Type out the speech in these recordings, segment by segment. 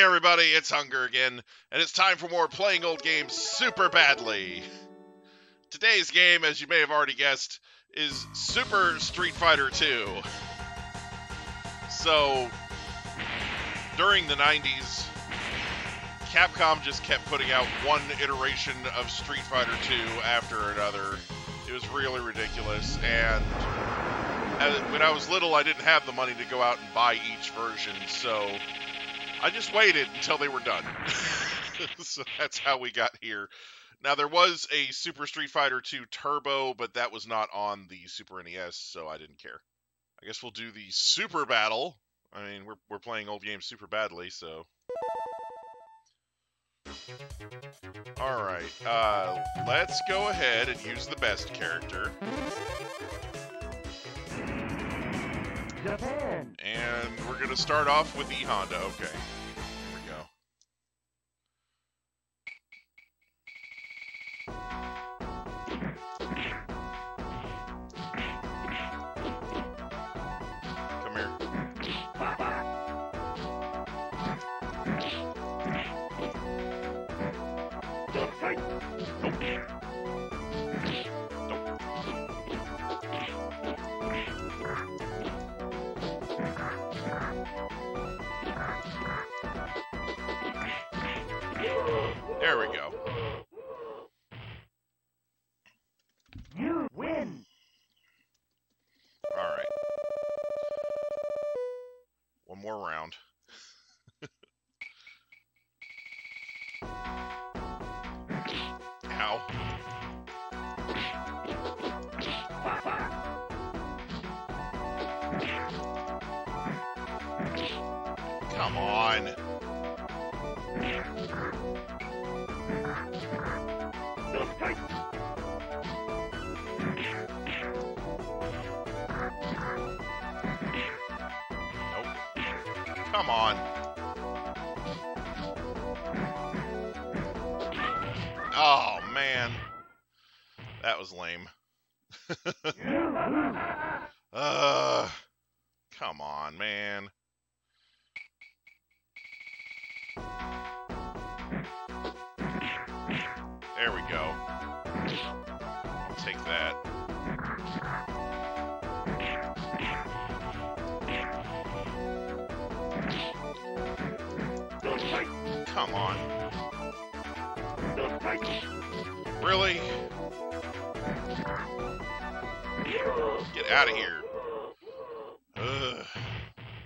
Hey everybody, it's Hunger again, and it's time for more playing old games super badly. Today's game, as you may have already guessed, is Super Street Fighter 2. So, during the 90s, Capcom just kept putting out one iteration of Street Fighter 2 after another. It was really ridiculous, and when I was little, I didn't have the money to go out and buy each version, so I just waited until they were done. so that's how we got here. Now there was a Super Street Fighter 2 Turbo, but that was not on the Super NES, so I didn't care. I guess we'll do the Super Battle. I mean, we're we're playing old games super badly, so. All right, uh, let's go ahead and use the best character. Japan. And we're gonna start off with E Honda. Okay, There we go. You win. All right. One more round. Ow. Come on. Come on. Oh, man. That was lame. uh, come on, man. Out of here. Ugh.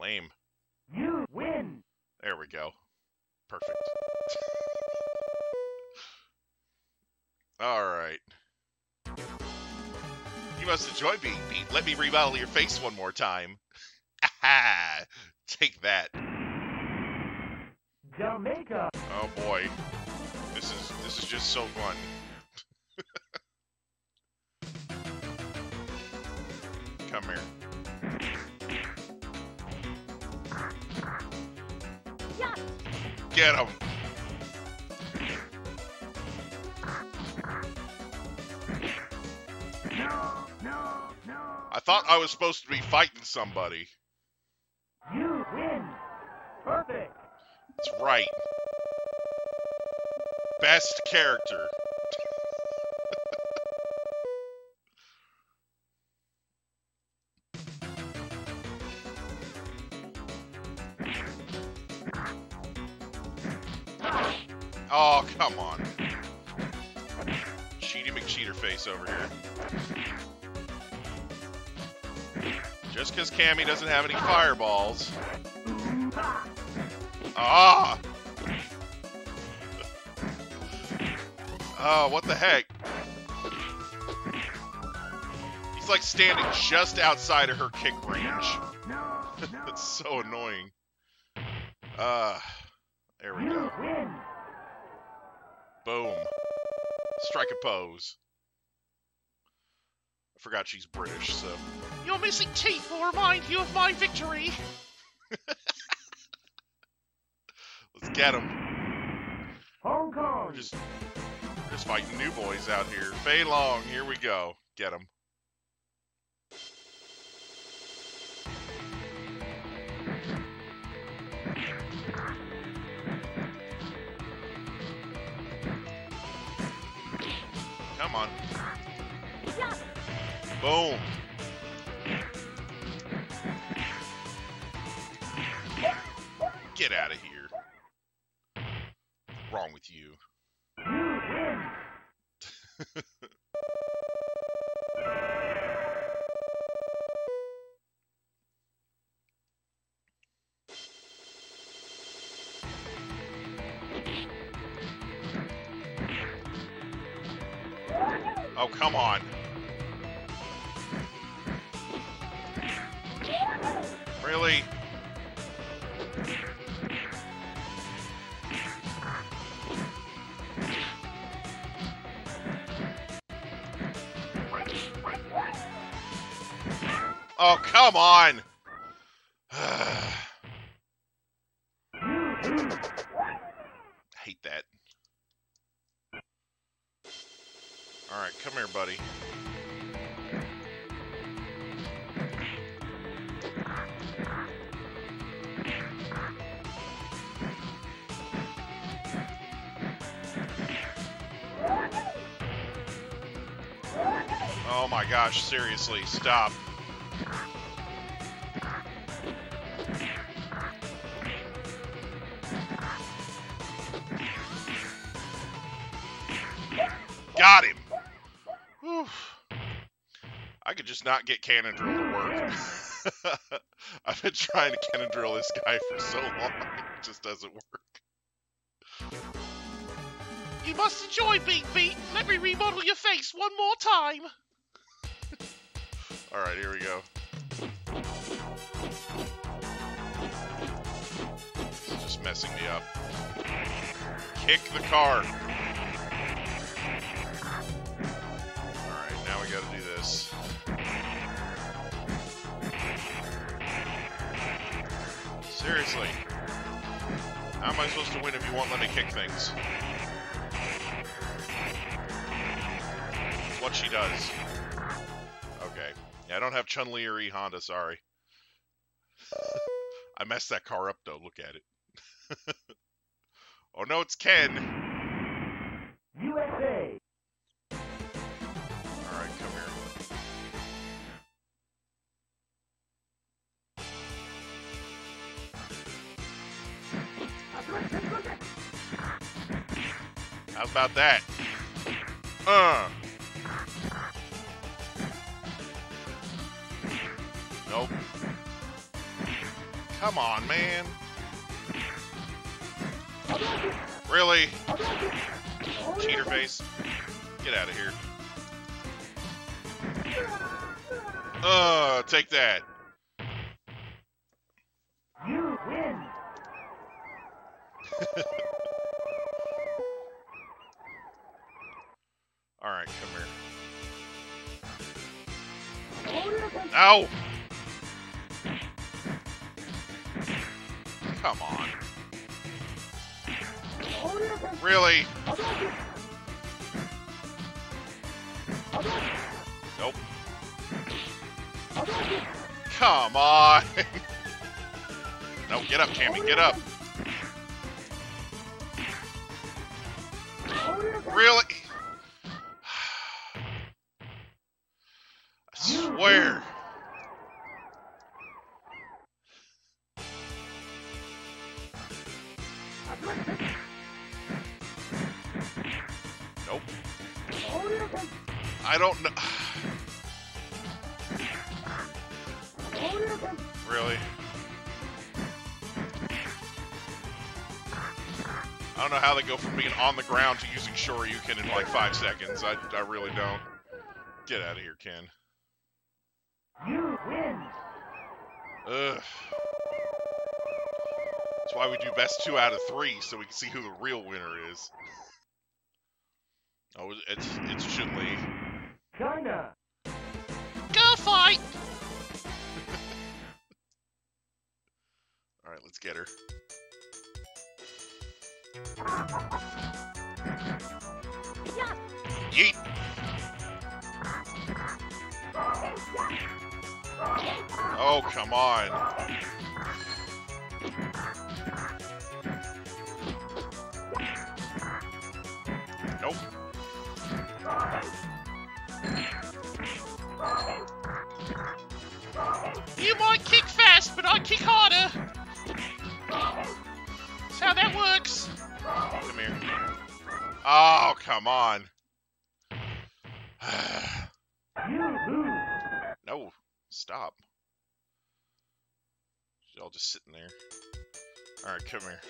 Lame. You win. There we go. Perfect. Alright. You must enjoy being beat. Let me remodel your face one more time. Aha! Take that. Jamaica. Oh boy. This is this is just so fun. Come here. Get him. No, no, no. I thought I was supposed to be fighting somebody. You win. Perfect. That's right. Best character. Oh, come on. Cheaty McCheater face over here. Just because Cammy doesn't have any fireballs. Ah! Oh, what the heck? He's like standing just outside of her kick range. That's so annoying. Uh, there we go. Win. Boom. Strike a pose. I forgot she's British, so. Your missing teeth will remind you of my victory. Let's get him. Hong Kong. We're just, we're just fighting new boys out here. Fei Long, here we go. Get him. Come on. Boom. Oh, come on! Hate that. Alright, come here, buddy. Oh my gosh, seriously, stop. Not get cannon drill to work. I've been trying to cannon drill this guy for so long, it just doesn't work. You must enjoy being beaten. Let me remodel your face one more time. Alright, here we go. Is just messing me up. Kick the car. Seriously. How am I supposed to win if you won't let me kick things? What she does. Okay. Yeah, I don't have Chun Li or E Honda, sorry. I messed that car up though, look at it. oh no, it's Ken! About that? Uh. Nope. Come on, man. Really? Cheater face. Get out of here. Uh, take that. Ow! Come on. Really? Nope. Come on! no, get up, Cammy, get up! Really? I don't know how they go from being on the ground to using Shoryuken in like five seconds. I, I really don't. Get out of here, Ken. You win. Ugh. That's why we do best two out of three, so we can see who the real winner is. Oh, it's it's Chun Li. China. Go fight. All right, let's get her. Yeet. Oh, come on. Nope. You might kick fast, but I kick harder. That's how that works. Come here. Oh, come on. No, stop. Y'all just sitting there. Alright, come here.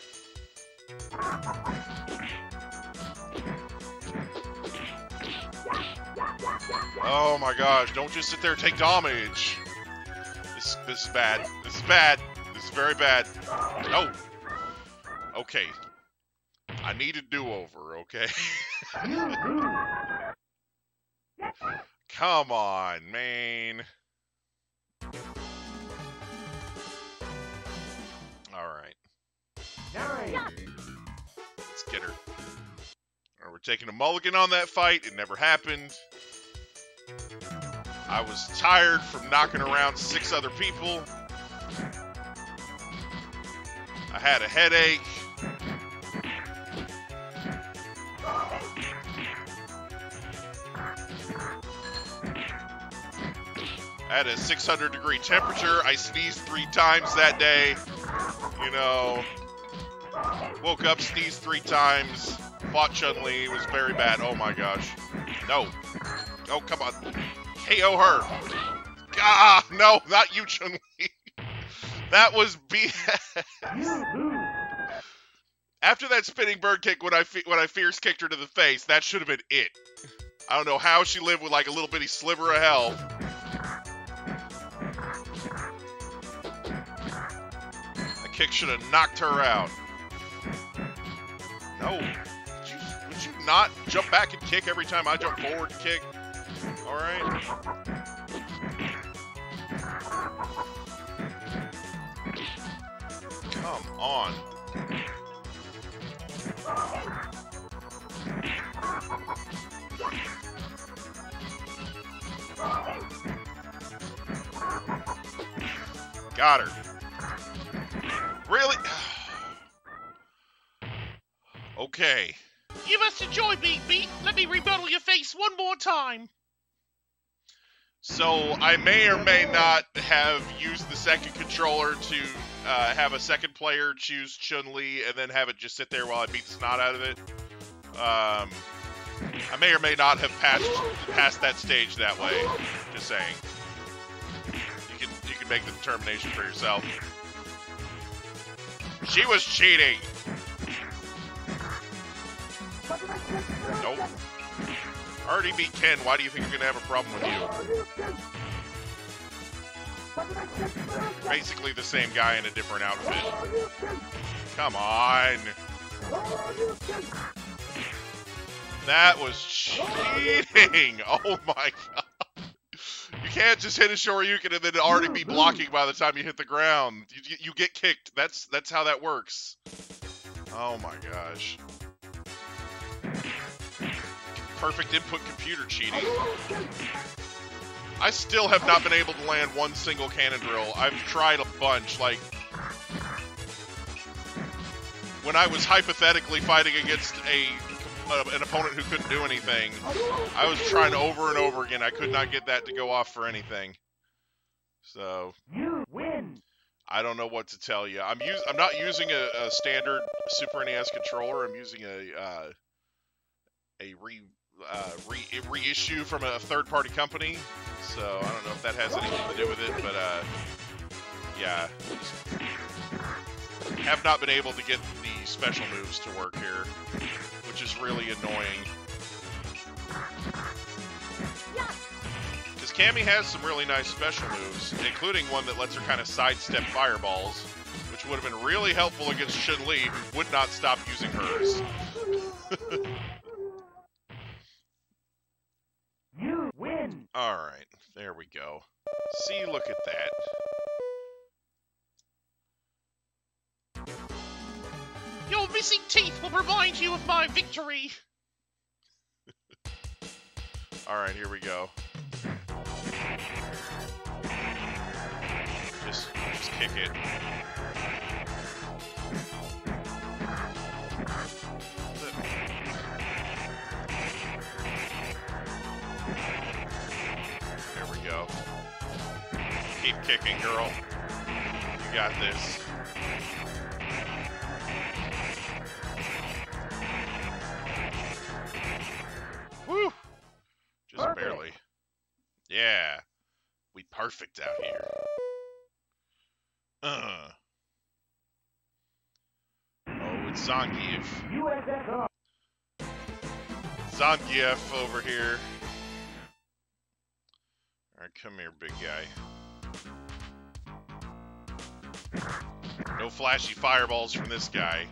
Oh my gosh, don't just sit there and take damage. This, this is bad. This is bad. This is very bad. No. Okay. I need a do-over, okay? Come on, man. Alright, Nine. let's get her. Alright, we're taking a mulligan on that fight. It never happened. I was tired from knocking around six other people. I had a headache. Had a 600 degree temperature. I sneezed three times that day. You know, woke up, sneezed three times. Fought Chun Li. It was very bad. Oh my gosh. No. Oh, come on. KO her. Ah, no, not you, Chun Li. That was BS. After that spinning bird kick, when I when I fierce kicked her to the face, that should have been it. I don't know how she lived with like a little bitty sliver of health. Kick should have knocked her out. No. Would you, would you not jump back and kick every time I jump forward and kick? Alright. Come on. Got her. Really? okay. You must enjoy being beat. Let me rebuttal your face one more time. So I may or may not have used the second controller to uh, have a second player choose Chun Li and then have it just sit there while I beat the snot out of it. Um, I may or may not have passed passed that stage that way. Just saying. You can you can make the determination for yourself. She was cheating. Nope. Already beat Ken. Why do you think I'm gonna have a problem with you? Basically the same guy in a different outfit. Come on. That was cheating. Oh my god. Can't just hit a Shoryuken and then already be blocking by the time you hit the ground. You, you get kicked. That's that's how that works. Oh my gosh. Perfect input computer cheating. I still have not been able to land one single cannon drill. I've tried a bunch, like when I was hypothetically fighting against a uh, an opponent who couldn't do anything. I was trying over and over again. I could not get that to go off for anything. So You win. I don't know what to tell you. I'm us- I'm not using a, a standard Super NES controller. I'm using a uh, a re uh, re reissue from a third party company. So I don't know if that has anything to do with it, but uh, yeah, have not been able to get the special moves to work here, which is really annoying. Because Cammy has some really nice special moves, including one that lets her kind of sidestep fireballs, which would have been really helpful against Chun Li, who would not stop using hers. You win. Alright, there we go. See, look at that. Missing teeth will remind you of my victory. Alright, here we go. Just, just kick it. There we go. Keep kicking, girl. You got this. Perfect out here. Uh. Oh, it's Zangief. Zangief over here. Alright, come here, big guy. No flashy fireballs from this guy.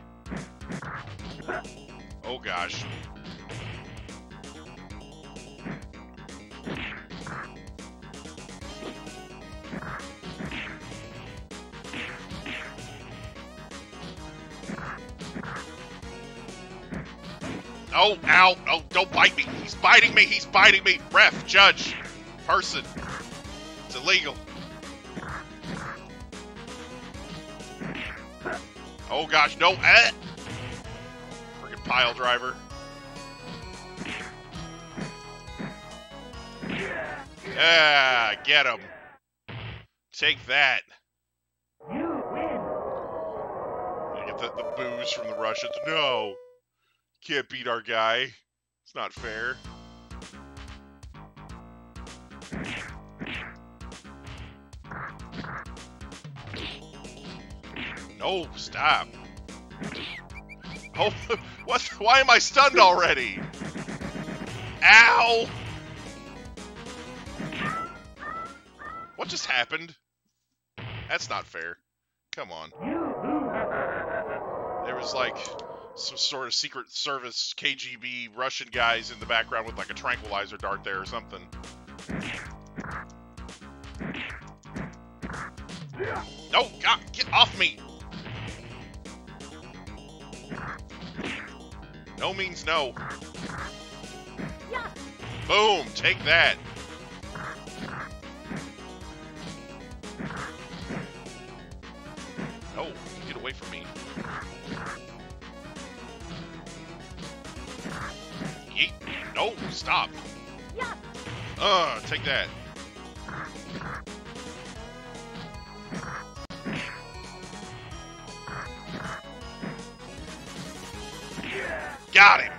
Oh gosh. Oh, ow, oh, don't bite me. He's biting me, he's biting me. Ref, judge, person. It's illegal. Oh gosh, no, eh. Freaking pile driver. Yeah, get him. Take that. You win. You get the, the booze from the Russians. No. Can't beat our guy. It's not fair. No, stop. Oh, what? Why am I stunned already? Ow! What just happened? That's not fair. Come on. There was like some sort of secret service KGB Russian guys in the background with like a tranquilizer dart there or something. No, God, get off me! No means no. Boom, take that. No, get away from me. Yeet. No, stop. Uh, take that. Got him.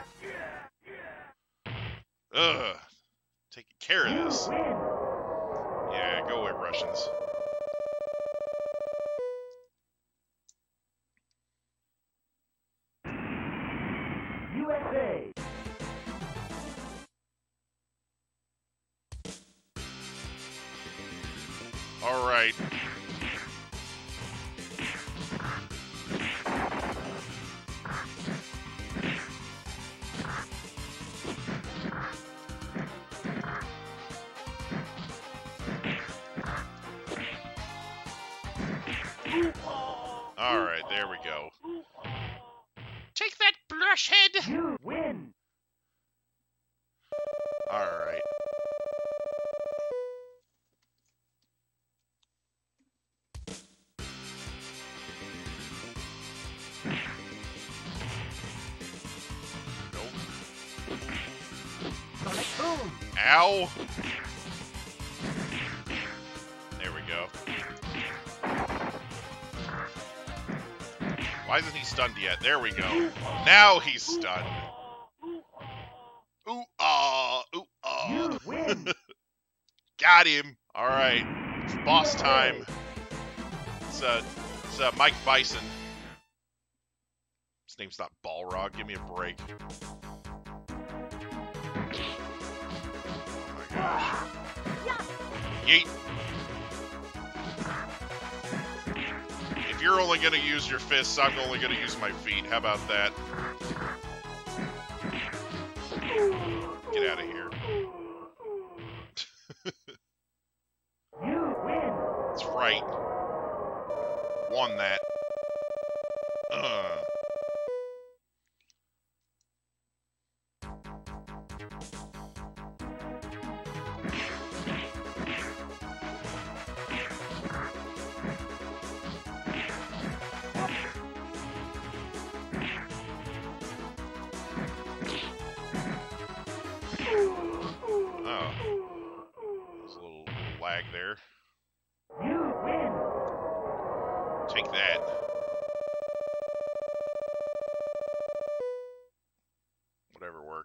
Ugh. Taking care of this. Yeah, go away, Russians. Ow! There we go. Why isn't he stunned yet? There we go. Now he's stunned. Ooh ah, ooh ah. Got him. All right, it's boss time. It's uh, it's uh, Mike Bison. His name's not Balrog. Give me a break. Yeet. If you're only gonna use your fists, I'm only gonna use my feet. How about that? Get out of here. You win. That's right. Won that.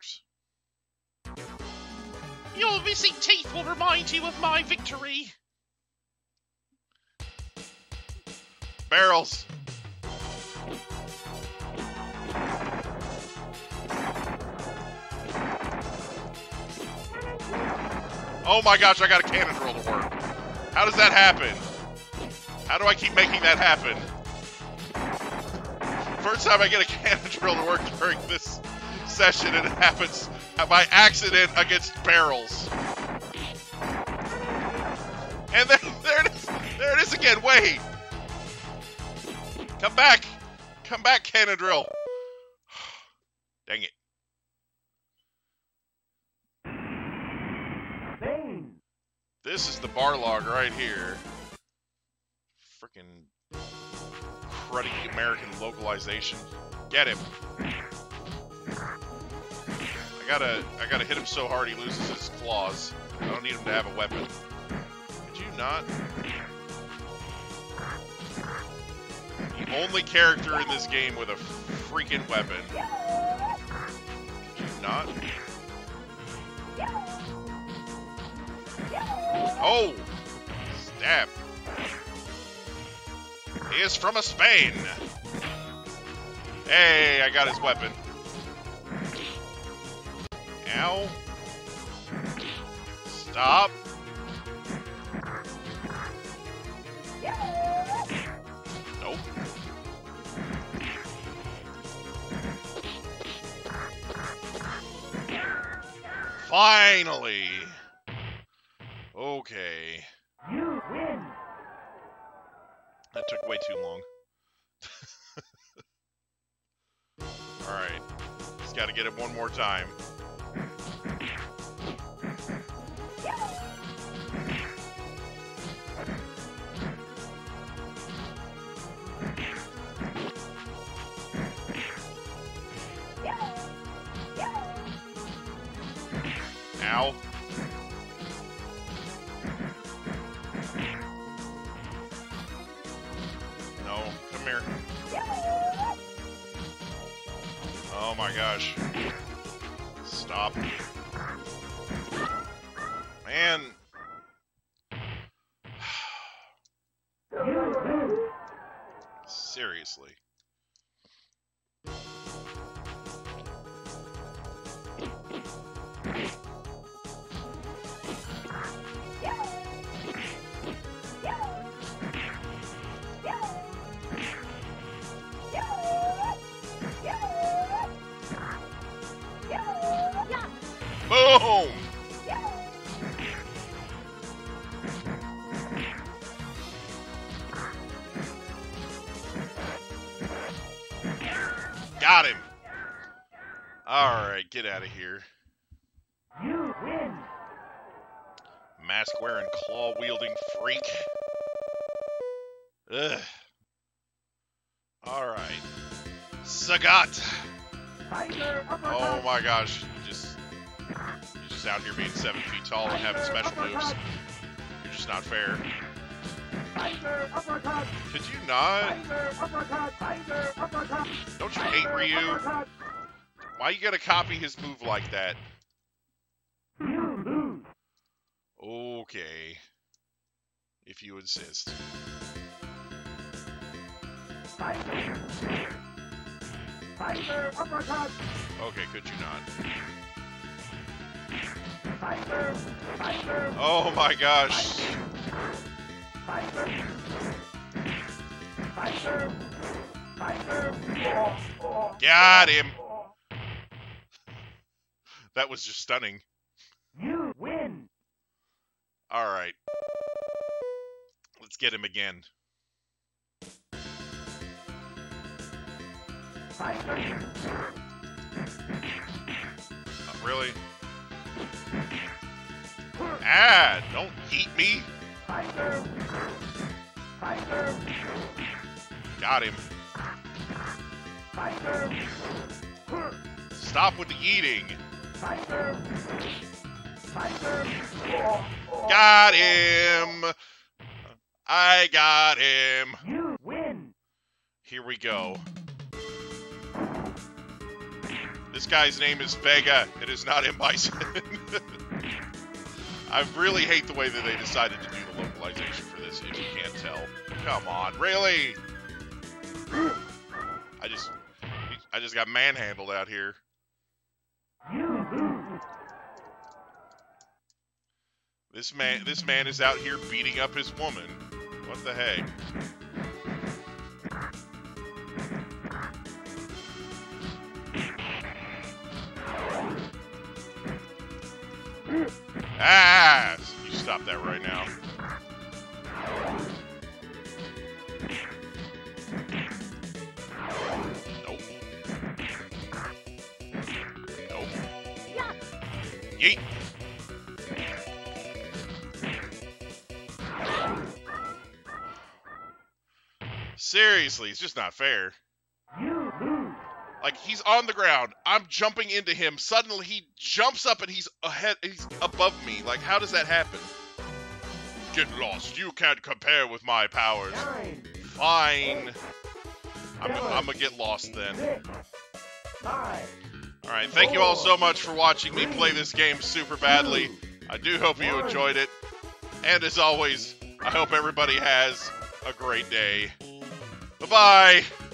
Works. Your missing teeth will remind you of my victory. Barrels! Oh my gosh, I got a cannon drill to work. How does that happen? How do I keep making that happen? First time I get a cannon drill to work during this session, and it happens by accident against barrels. And then there it is. There it is again. Wait. Come back. Come back, cannon drill. Dang it. This is the Balrog right here. Freaking cruddy American localization. Get him. I gotta I gotta hit him so hard he loses his claws. I don't need him to have a weapon. Could you not? The only character in this game with a freaking weapon. Could you not? Oh! Stab. He is from a Spain. Hey, I got his weapon. Ow. Stop. Nope. Finally. Okay. You win. That took way too long. Alright. Just gotta get it one more time. Ow. No, come here. Oh my gosh. Stop. Man. Seriously. Alright. Sagat! Oh my gosh. You just. You're just out here being seven feet tall and having special moves. You're just not fair. Could you not? Tiger uppercut. Tiger uppercut. Don't you hate Ryu? Why you gotta copy his move like that? Okay. If you insist. Tiger uppercut. Okay, could you not? Tiger. Tiger. Oh my gosh. Tiger. Oh, oh, Got him. oh. That was just stunning. You win. Alright. Let's get him again. Uh, really? Ah, don't eat me. Got him. Stop with the eating. Got him. I got him. You win. Here we go. This guy's name is Vega. It is not M. Bison. I really hate the way that they decided to do the localization for this, if you can't tell. Come on, really? I just... I just got manhandled out here. This man, this man is out here beating up his woman. What the heck? Ah! You stop that right now. Nope. Nope. Yeet. Seriously, it's just not fair. You. Like he's on the ground, I'm jumping into him. Suddenly he jumps up and he's ahead. He's above me. Like how does that happen? Get lost. You can't compare with my powers. Fine. I'm I'm gonna get lost then. All right. Thank you all so much for watching me play this game super badly. I do hope you enjoyed it. And as always, I hope everybody has a great day. Bye bye.